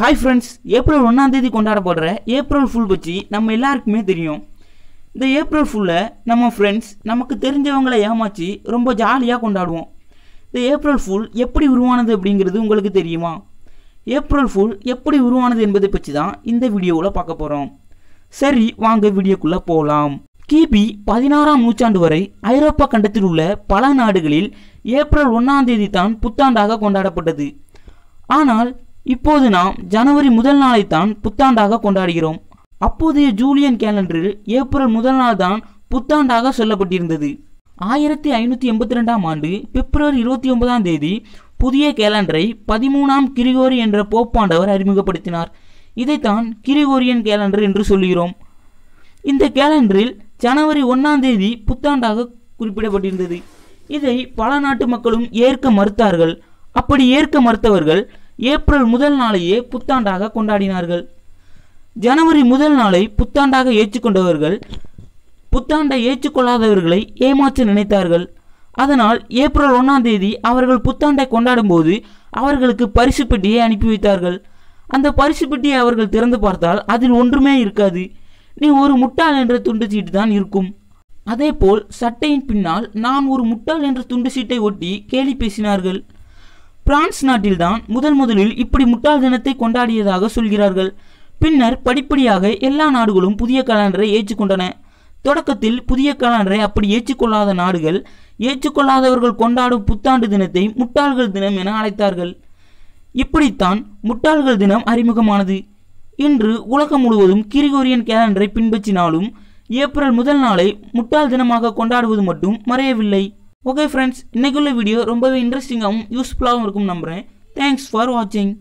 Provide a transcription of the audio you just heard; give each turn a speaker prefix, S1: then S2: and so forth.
S1: Hi friends April ஒன்றாம் தேதி கொண்டாடப்படுற April full பற்றி நம்ம எல்லாருக்குமே தெரியும். இந்த ஏப்ரல் ஃபுல்லை நம்ம ஃப்ரெண்ட்ஸ் நமக்கு தெரிஞ்சவங்களை ஏமாற்றி ரொம்ப ஜாலியாக கொண்டாடுவோம். இந்த ஏப்ரல் ஃபுல் எப்படி உருவானது அப்படிங்கிறது உங்களுக்கு தெரியுமா? ஏப்ரல் ஃபுல் எப்படி உருவானது என்பதை பற்றி தான் இந்த வீடியோவில் பார்க்க போகிறோம் சரி வாங்க வீடியோக்குள்ளே போகலாம் கிபி பதினாறாம் நூற்றாண்டு வரை ஐரோப்பா கண்டத்தில் உள்ள பல நாடுகளில் ஏப்ரல் ஒன்றாம் தேதி தான் புத்தாண்டாக கொண்டாடப்பட்டது. ஆனால் இப்போது நாம் ஜனவரி முதல் நாளைத்தான் புத்தாண்டாக கொண்டாடுகிறோம். அப்போதைய ஜூலியன் கேலண்டரில் ஏப்ரல் முதல் நாள் தான் புத்தாண்டாக சொல்லப்பட்டிருந்தது. ஆயிரத்தி ஐநூற்றி எண்பத்தி ரெண்டாம் ஆண்டு பிப்ரவரி இருபத்தி ஒன்பதாம் தேதி புதிய கேலண்டரை பதிமூணாம் கிரிகோரி என்ற போப்பாண்டவர் அறிமுகப்படுத்தினார். இதைத்தான் கிரிகோரியன் கேலண்டர் என்று சொல்கிறோம் இந்த கேலண்டரில் ஜனவரி ஒன்றாம் தேதி புத்தாண்டாக குறிப்பிடப்பட்டிருந்தது. இதை பல நாட்டு மக்களும் ஏற்க மறுத்தார்கள். அப்படி ஏற்க மறுத்தவர்கள் ஏப்ரல் முதல் நாளையே புத்தாண்டாக கொண்டாடினார்கள். ஜனவரி முதல் நாளை புத்தாண்டாக ஏற்றுக்கொண்டவர்கள் புத்தாண்டை ஏற்றுக்கொள்ளாதவர்களை ஏமாற்ற நினைத்தார்கள். அதனால் ஏப்ரல் ஒன்றாம் தேதி அவர்கள் புத்தாண்டை கொண்டாடும்போது அவர்களுக்கு பரிசு பெட்டியை அனுப்பி வைத்தார்கள். அந்த பரிசு பெட்டியை அவர்கள் திறந்து பார்த்தால் அதில் ஒன்றுமே இருக்காது. நீ ஒரு முட்டாள் என்ற துண்டு சீட்டு தான் இருக்கும். அதேபோல் சட்டையின் பின்னால் நான் ஒரு முட்டாள் என்ற துண்டு சீட்டை ஒட்டி கேலி பேசினார்கள். பிரான்ஸ் நாட்டில்தான் முதன் முதலில் இப்படி முட்டாள் தினத்தை கொண்டாடியதாக சொல்கிறார்கள். பின்னர் படிப்படியாக எல்லா நாடுகளும் புதிய கலண்டரை ஏற்றுக்கொண்டன. தொடக்கத்தில் புதிய கலண்டரை அப்படி ஏற்றுக்கொள்ளாத நாடுகள் ஏற்றுக்கொள்ளாதவர்கள் கொண்டாடும் புத்தாண்டு தினத்தை முட்டாள்கள் தினம் என அழைத்தார்கள். இப்படித்தான் முட்டாள்கள் தினம் அறிமுகமானது. இன்று உலகம் முழுவதும் கிரிகோரியன் கேலண்டரை பின்பற்றினாலும் ஏப்ரல் முதல் நாளை முட்டாள் தினமாக கொண்டாடுவது மட்டும் மறையவில்லை. ஓகே ஃப்ரெண்ட்ஸ் இன்னைக்குள்ள வீடியோ ரொம்பவே இன்ட்ரெஸ்டிங்காகவும் யூஸ்ஃபுல்லாகவும் இருக்கும் நம்புகிறேன் தேங்க்ஸ் ஃபார் வாட்சிங்